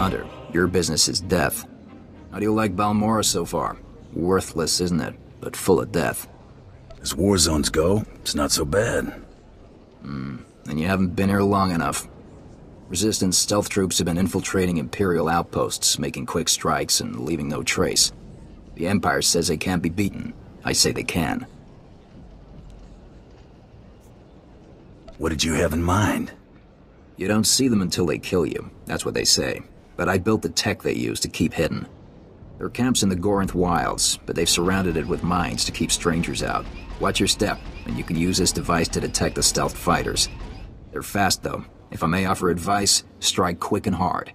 Hunter, your business is death. How do you like Balmorra so far? Worthless, isn't it? But full of death. As war zones go, it's not so bad. Hmm. Then you haven't been here long enough. Resistance stealth troops have been infiltrating Imperial outposts, making quick strikes and leaving no trace. The Empire says they can't be beaten. I say they can. What did you have in mind? You don't see them until they kill you. That's what they say. But I built the tech they use to keep hidden. There are camps in the Gorinth wilds, but they've surrounded it with mines to keep strangers out. Watch your step, and you can use this device to detect the stealth fighters. They're fast, though. If I may offer advice, strike quick and hard.